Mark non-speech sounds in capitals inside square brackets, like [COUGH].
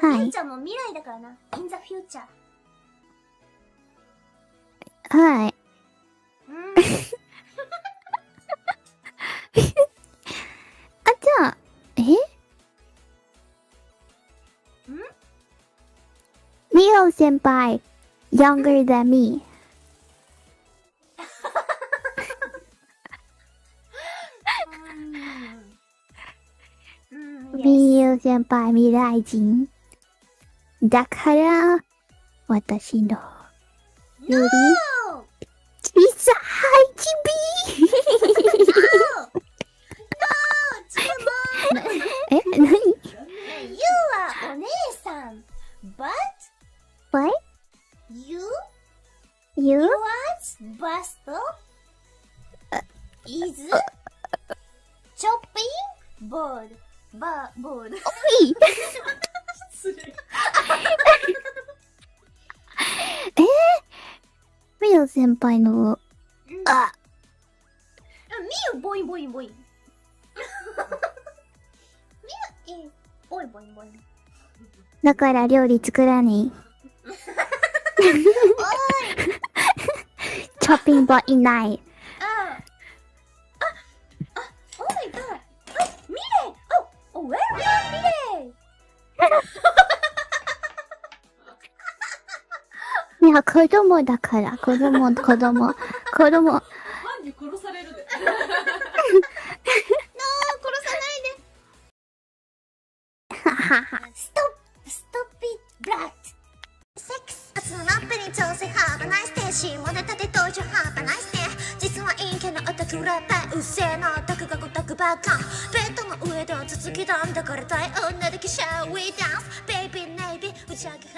まあはいちゃんも未来だからな。in the future。はい。うん。[LAUGHS] あ、じゃあ、え？ミオ先輩、younger than me. うん。ミオ先輩、未来人。だから、私の、より、 No! 小さいちび No! え、なに You are お姉さん。But ?What? you You? was bust is chopping board. バボード。い [LAUGHS] 先輩の、うんあ、みゆ、ボインボインボイン。[LAUGHS] みゆ、え、ボインボインボイン。だから料理作らねえ。[LAUGHS] [LAUGHS] チョッピいや、子供だから、子供、[LAUGHS] 子供、子供。ファンに殺されるで。殺さないで。ストップストッピッブラッド。セックス初のラップに挑戦ハーバナイステーシモネタで登場ハーバナイステ実は陰キャのオタクラッパーうっせえなオタクがごたくばっか。ベッドの上では続きだんだからたい女だけシャーウィーダンス。ベイビーネイビー打ち上げ